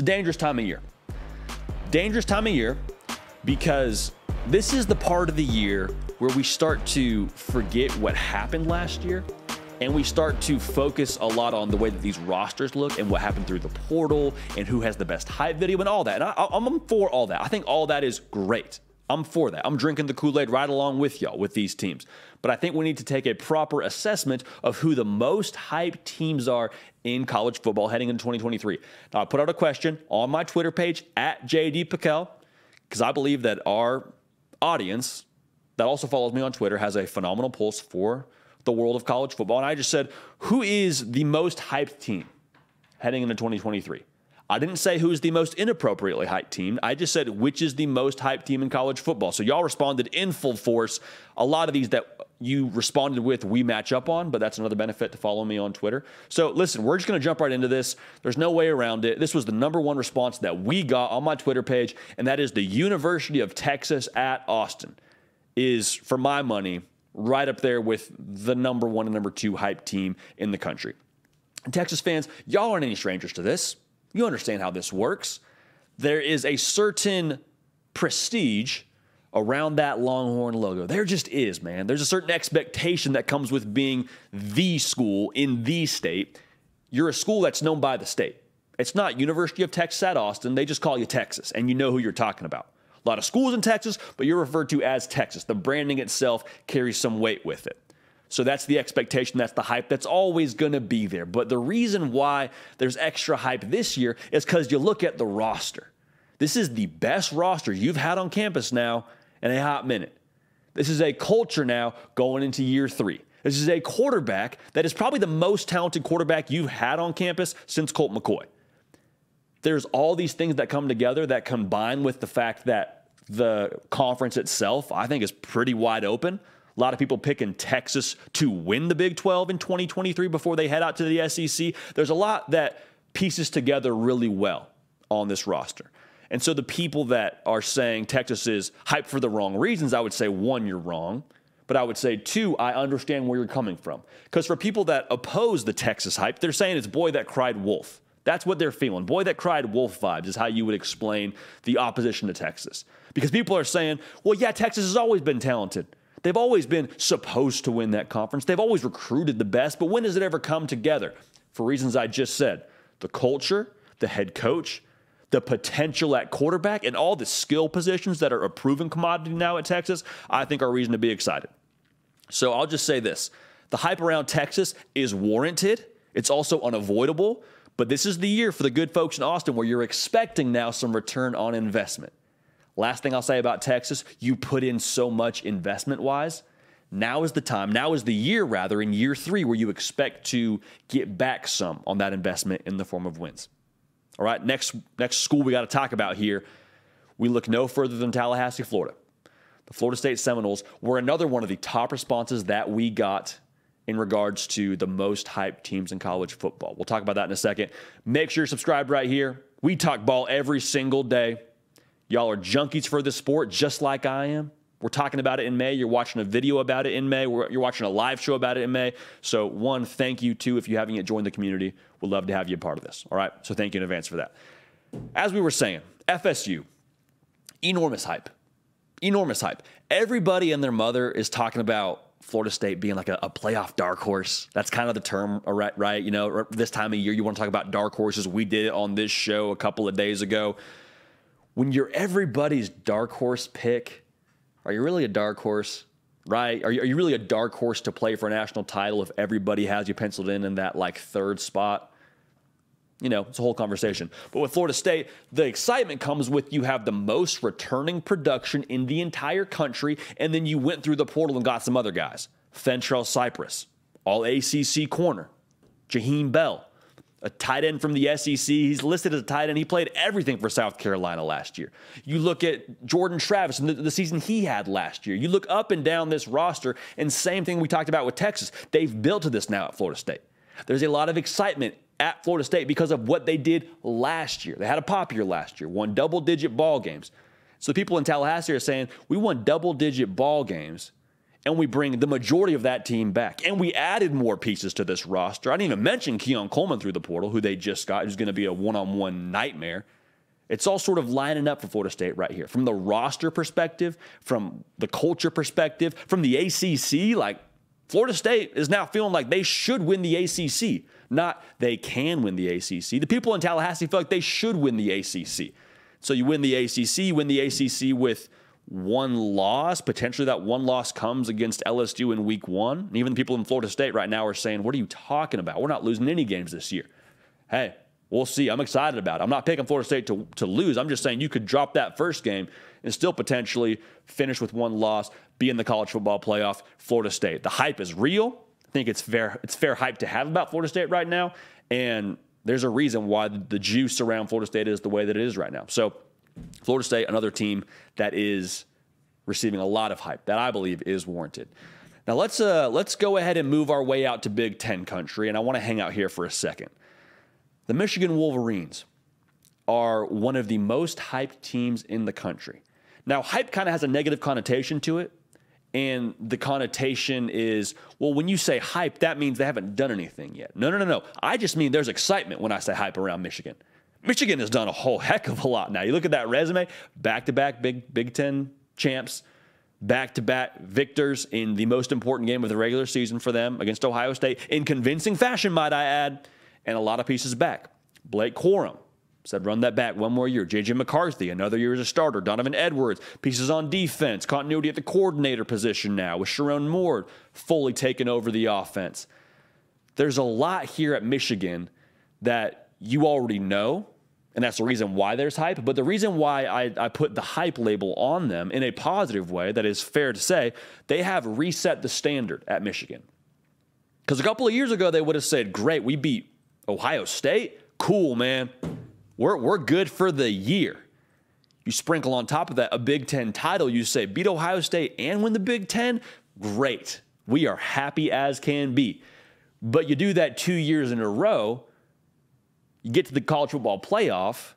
A dangerous time of year. Dangerous time of year because this is the part of the year where we start to forget what happened last year and we start to focus a lot on the way that these rosters look and what happened through the portal and who has the best hype video and all that. And I, am for all that. I think all that is great. I'm for that. I'm drinking the Kool Aid right along with y'all with these teams. But I think we need to take a proper assessment of who the most hyped teams are in college football heading into 2023. Now, I put out a question on my Twitter page at JD Pickell because I believe that our audience that also follows me on Twitter has a phenomenal pulse for the world of college football. And I just said, who is the most hyped team heading into 2023? I didn't say who's the most inappropriately hyped team. I just said which is the most hyped team in college football. So y'all responded in full force. A lot of these that you responded with, we match up on, but that's another benefit to follow me on Twitter. So listen, we're just going to jump right into this. There's no way around it. This was the number one response that we got on my Twitter page, and that is the University of Texas at Austin is, for my money, right up there with the number one and number two hype team in the country. And Texas fans, y'all aren't any strangers to this. You understand how this works. There is a certain prestige around that Longhorn logo. There just is, man. There's a certain expectation that comes with being the school in the state. You're a school that's known by the state. It's not University of Texas at Austin. They just call you Texas, and you know who you're talking about. A lot of schools in Texas, but you're referred to as Texas. The branding itself carries some weight with it. So that's the expectation, that's the hype that's always going to be there. But the reason why there's extra hype this year is because you look at the roster. This is the best roster you've had on campus now in a hot minute. This is a culture now going into year three. This is a quarterback that is probably the most talented quarterback you've had on campus since Colt McCoy there's all these things that come together that combine with the fact that the conference itself, I think, is pretty wide open. A lot of people picking Texas to win the Big 12 in 2023 before they head out to the SEC. There's a lot that pieces together really well on this roster. And so the people that are saying Texas is hyped for the wrong reasons, I would say, one, you're wrong. But I would say, two, I understand where you're coming from. Because for people that oppose the Texas hype, they're saying it's boy that cried wolf. That's what they're feeling. Boy, that cried wolf vibes is how you would explain the opposition to Texas. Because people are saying, well, yeah, Texas has always been talented. They've always been supposed to win that conference. They've always recruited the best, but when does it ever come together? For reasons I just said the culture, the head coach, the potential at quarterback, and all the skill positions that are a proven commodity now at Texas, I think are reason to be excited. So I'll just say this the hype around Texas is warranted, it's also unavoidable. But this is the year for the good folks in Austin where you're expecting now some return on investment. Last thing I'll say about Texas, you put in so much investment wise. Now is the time, now is the year rather, in year three, where you expect to get back some on that investment in the form of wins. All right, next, next school we got to talk about here. We look no further than Tallahassee, Florida. The Florida State Seminoles were another one of the top responses that we got in regards to the most hyped teams in college football. We'll talk about that in a second. Make sure you're subscribed right here. We talk ball every single day. Y'all are junkies for the sport just like I am. We're talking about it in May. You're watching a video about it in May. You're watching a live show about it in May. So, one, thank you. Two, if you haven't yet joined the community, we'd love to have you a part of this. All right. So, thank you in advance for that. As we were saying, FSU, enormous hype. Enormous hype. Everybody and their mother is talking about Florida State being like a, a, playoff dark horse. That's kind of the term, right? Right? You know, this time of year, you want to talk about dark horses. We did it on this show a couple of days ago. When you're everybody's dark horse pick, are you really a dark horse? Right? Are you, are you really a dark horse to play for a national title if everybody has you penciled in in that like third spot? you know, it's a whole conversation. But with Florida State, the excitement comes with you have the most returning production in the entire country, and then you went through the portal and got some other guys. Fentrell Cypress, all ACC corner. Jaheim Bell, a tight end from the SEC. He's listed as a tight end. He played everything for South Carolina last year. You look at Jordan Travis and the, the, season he had last year. You look up and down this roster, and same thing we talked about with Texas. They've built to this now at Florida State. There's a lot of excitement at Florida State because of what they did last year. They had a pop year last year, won double digit ball games. So people in Tallahassee are saying, we won double digit ball games and we bring the majority of that team back. And we added more pieces to this roster. I didn't even mention Keon Coleman through the portal, who they just got, who's going to be a one on one nightmare. It's all sort of lining up for Florida State right here. From the roster perspective, from the culture perspective, from the ACC, like Florida State is now feeling like they should win the ACC, not they can win the ACC. The people in Tallahassee feel like they should win the ACC. So you win the ACC, you win the ACC with one loss. Potentially that one loss comes against LSU in week one. And even the people in Florida State right now are saying, What are you talking about? We're not losing any games this year. Hey, we'll see. I'm excited about it. I'm not picking Florida State to, to lose. I'm just saying you could drop that first game and still potentially finish with one loss, be in the college football playoff, Florida State. The hype is real. I think it's fair, it's fair hype to have about Florida State right now. And there's a reason why the juice around Florida State is the way that it is right now. So Florida State, another team that is receiving a lot of hype that I believe is warranted. Now let's uh, let's go ahead and move our way out to Big Ten country, and I want to hang out here for a second. The Michigan Wolverines are one of the most hyped teams in the country. Now, hype kind of has a negative connotation to it, and the connotation is, well, when you say hype, that means they haven't done anything yet. No, no, no, no. I just mean there's excitement when I say hype around Michigan. Michigan has done a whole heck of a lot now. You look at that resume, back to back Big Big Ten champs, back to back victors in the most important game of the regular season for them against Ohio State in convincing fashion, might I add, and a lot of pieces back. Blake Corum said run that back one more year. JJ McCarthy, another year as a starter. Donovan Edwards, pieces on defense, continuity at the coordinator position now with Sherrone Moore fully taking over the offense. There's a lot here at Michigan that you already know and that's the reason why there's hype. But the reason why I, I put the hype label on them in a positive way, that is fair to say, they have reset the standard at Michigan. Because a couple of years ago, they would have said, Great, we beat Ohio State. Cool, man. We're, we're good for the year. You sprinkle on top of that a Big Ten title. You say, Beat Ohio State and win the Big Ten. Great. We are happy as can be. But you do that two years in a row you get to the college football playoff,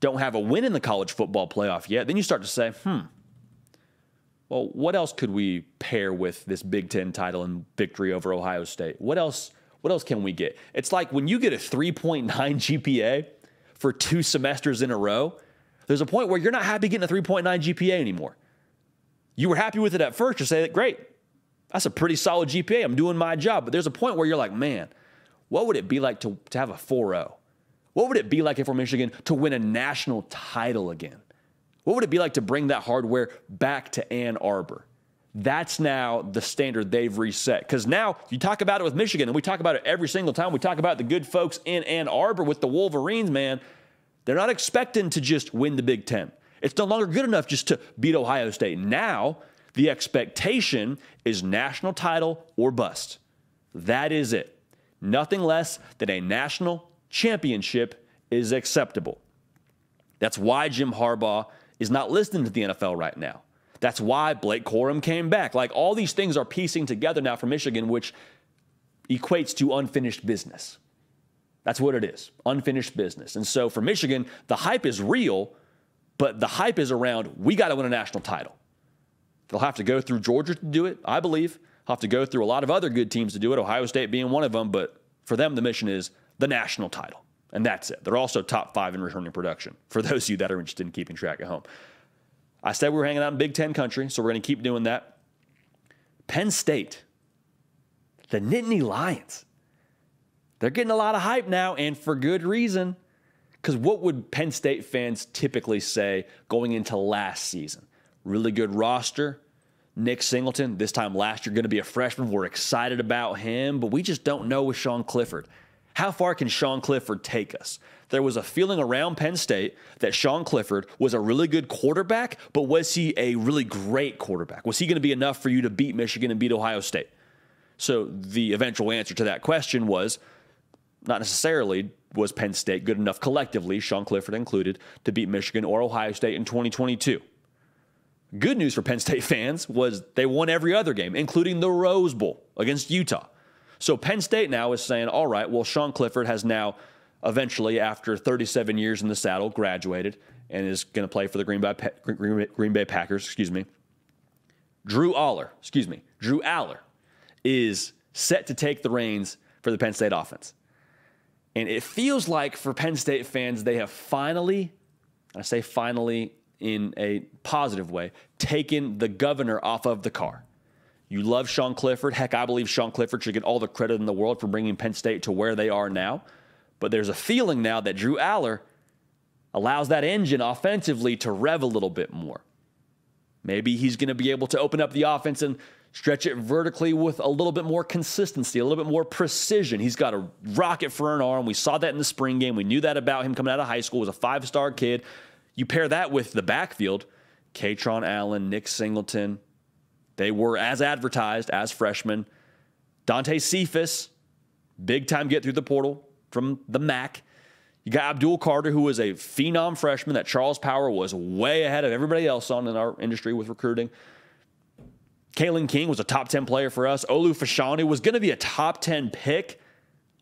don't have a win in the college football playoff yet, then you start to say, hmm, well, what else could we pair with this Big Ten title and victory over Ohio State? What else? What else can we get? It's like when you get a 3.9 GPA for two semesters in a row, there's a point where you're not happy getting a 3.9 GPA anymore. You were happy with it at first. You say, great, that's a pretty solid GPA. I'm doing my job. But there's a point where you're like, man, what would it be like to, to have a 4 0? What would it be like if we're Michigan to win a national title again? What would it be like to bring that hardware back to Ann Arbor? That's now the standard they've reset. Because now you talk about it with Michigan, and we talk about it every single time. We talk about the good folks in Ann Arbor with the Wolverines, man. They're not expecting to just win the Big Ten. It's no longer good enough just to beat Ohio State. Now, the expectation is national title or bust. That is it. Nothing less than a national championship is acceptable. That's why Jim Harbaugh is not listening to the NFL right now. That's why Blake Corum came back. Like all these things are piecing together now for Michigan, which equates to unfinished business. That's what it is unfinished business. And so for Michigan, the hype is real, but the hype is around we got to win a national title. They'll have to go through Georgia to do it, I believe have to go through a lot of other good teams to do it, Ohio State being one of them. But for them, the mission is the national title. And that's it. They're also top five in returning production for those of you that are interested in keeping track at home. I said we were hanging out in Big Ten country, so we're going to keep doing that. Penn State, the Nittany Lions, they're getting a lot of hype now, and for good reason. Because what would Penn State fans typically say going into last season? Really good roster, Nick Singleton, this time last year, going to be a freshman. We're excited about him, but we just don't know with Sean Clifford. How far can Sean Clifford take us? There was a feeling around Penn State that Sean Clifford was a really good quarterback, but was he a really great quarterback? Was he going to be enough for you to beat Michigan and beat Ohio State? So the eventual answer to that question was not necessarily was Penn State good enough collectively, Sean Clifford included, to beat Michigan or Ohio State in 2022. Good news for Penn State fans was they won every other game, including the Rose Bowl against Utah. So Penn State now is saying, all right, well, Sean Clifford has now eventually, after 37 years in the saddle, graduated and is going to play for the Green Bay, Green Bay Packers, excuse me. Drew Allar, excuse me, Drew Allar is set to take the reins for the Penn State offense. And it feels like for Penn State fans, they have finally, I say finally in a positive way, taken the governor off of the car. You love Sean Clifford. Heck, I believe Sean Clifford should get all the credit in the world for bringing Penn State to where they are now. But there's a feeling now that Drew Allar allows that engine offensively to rev a little bit more. Maybe he's going to be able to open up the offense and stretch it vertically with a little bit more consistency, a little bit more precision. He's got a rocket for an arm. We saw that in the spring game. We knew that about him coming out of high school. He was a five-star kid. You pair that with the backfield, Kaytron Allen, Nick Singleton. They were as advertised as freshmen. Dante Cephas, big time get through the portal from the MAC. You got Abdul Carter, who was a phenom freshman that Charles Power was way ahead of everybody else on in our industry with recruiting. Kalen King was a top 10 player for us. Olu Fashanu was going to be a top 10 pick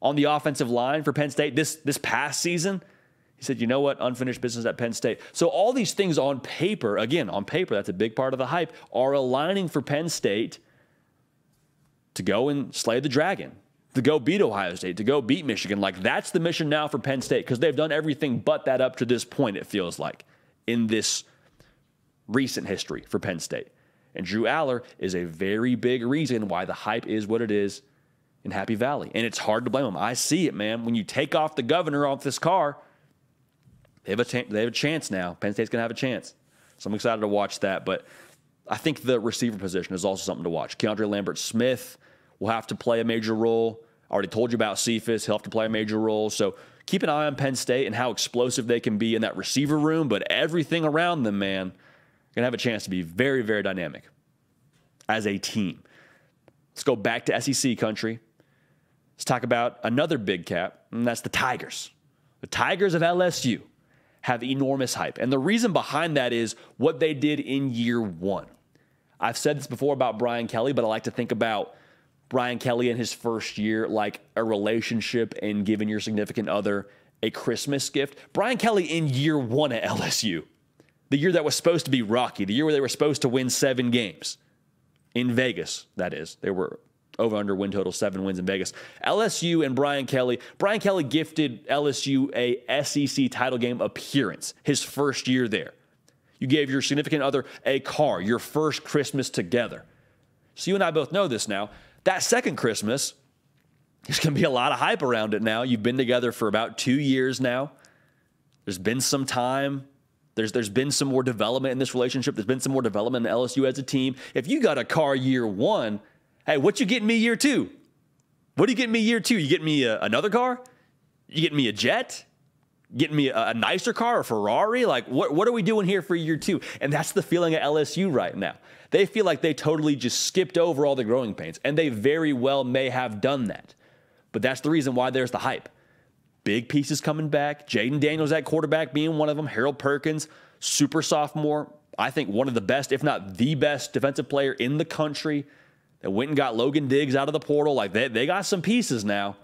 on the offensive line for Penn State this, this past season. He said, you know what? Unfinished business at Penn State. So all these things on paper, again, on paper, that's a big part of the hype, are aligning for Penn State to go and slay the dragon, to go beat Ohio State, to go beat Michigan. Like that's the mission now for Penn State because they've done everything but that up to this point, it feels like, in this recent history for Penn State. And Drew Allar is a very big reason why the hype is what it is in Happy Valley. And it's hard to blame him. I see it, man. When you take off the governor off this car, they have a, t- they have a chance now. Penn State's going to have a chance. So I'm excited to watch that. But I think the receiver position is also something to watch. Keandre Lambert Smith will have to play a major role. I already told you about Cephas. He'll have to play a major role. So keep an eye on Penn State and how explosive they can be in that receiver room. But everything around them, man – going to have a chance to be very, very dynamic as a team. Let's go back to SEC country. Let's talk about another big cap, and that's the Tigers. The Tigers of LSU have enormous hype. And the reason behind that is what they did in year one. I've said this before about Brian Kelly, but I like to think about Brian Kelly in his first year like a relationship and giving your significant other a Christmas gift. Brian Kelly in year one at LSU the year that was supposed to be rocky, the year where they were supposed to win seven games in Vegas, that is. They were over under win total, seven wins in Vegas. LSU and Brian Kelly. Brian Kelly gifted LSU a SEC title game appearance his first year there. You gave your significant other a car, your first Christmas together. So you and I both know this now. That second Christmas, there's going to be a lot of hype around it now. You've been together for about two years now. There's been some time there's there's been some more development in this relationship. There's been some more development in LSU as a team. If you got a car year one, hey, what you getting me year two? What are you getting me year two? You getting me a, another car? You getting me a jet? Getting me a, a nicer car, a Ferrari? Like what what are we doing here for year two? And that's the feeling at LSU right now. They feel like they totally just skipped over all the growing pains, and they very well may have done that. But that's the reason why there's the hype big pieces coming back. Jayden Daniels at quarterback being one of them. Harold Perkins, super sophomore. I think one of the best, if not the best, defensive player in the country. They went and got Logan Diggs out of the portal. Like they, they got some pieces now.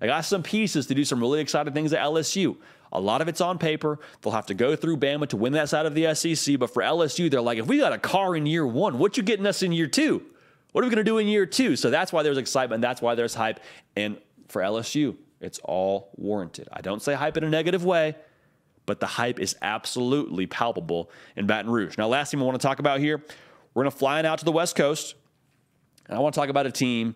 They got some pieces to do some really exciting things at LSU. A lot of it's on paper. They'll have to go through Bama to win that side of the SEC. But for LSU, they're like, if we got a car in year one, what you getting us in year two? What are we going to do in year two? So that's why there's excitement. That's why there's hype. And for LSU, it's all warranted. I don't say hype in a negative way, but the hype is absolutely palpable in Baton Rouge. Now, last thing I want to talk about here, we're going to fly out to the West Coast, and I want to talk about a team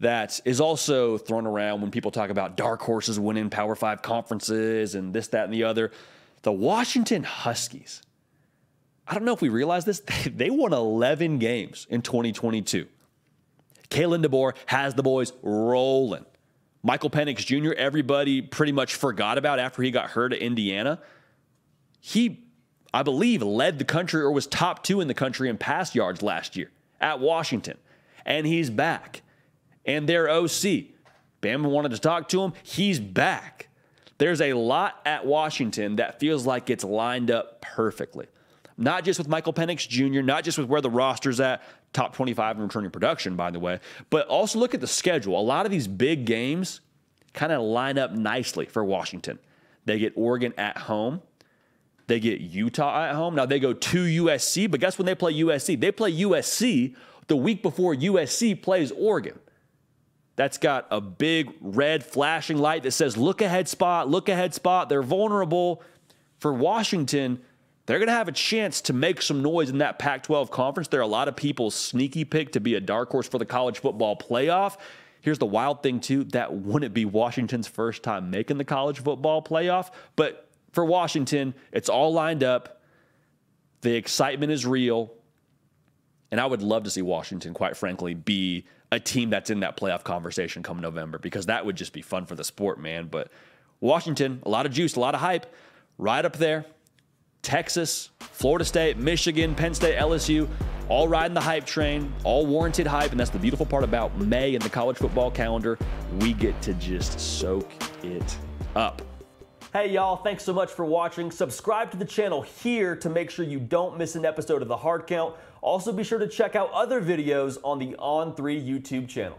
that is also thrown around when people talk about dark horses winning Power Five conferences and this, that, and the other. The Washington Huskies. I don't know if we realize this. They won 11 games in 2022. Kalen DeBoer has the boys rolling. Michael Penix Jr., everybody pretty much forgot about after he got hurt at Indiana. He, I believe, led the country or was top two in the country in pass yards last year at Washington. And he's back. And their OC, Bama wanted to talk to him. He's back. There's a lot at Washington that feels like it's lined up perfectly. Not just with Michael Penix Jr., not just with where the roster's at, top 25 in returning production, by the way. But also look at the schedule. A lot of these big games kind of line up nicely for Washington. They get Oregon at home. They get Utah at home. Now they go to USC, but guess when they play USC? They play USC the week before USC plays Oregon. That's got a big red flashing light that says, look ahead spot, look ahead spot. They're vulnerable. For Washington, they're going to have a chance to make some noise in that Pac 12 conference. There are a lot of people's sneaky pick to be a dark horse for the college football playoff. Here's the wild thing, too that wouldn't be Washington's first time making the college football playoff. But for Washington, it's all lined up. The excitement is real. And I would love to see Washington, quite frankly, be a team that's in that playoff conversation come November because that would just be fun for the sport, man. But Washington, a lot of juice, a lot of hype, right up there. Texas, Florida State, Michigan, Penn State, LSU, all riding the hype train, all warranted hype. And that's the beautiful part about May and the college football calendar. We get to just soak it up. Hey, y'all, thanks so much for watching. Subscribe to the channel here to make sure you don't miss an episode of The Hard Count. Also, be sure to check out other videos on the On3 YouTube channel.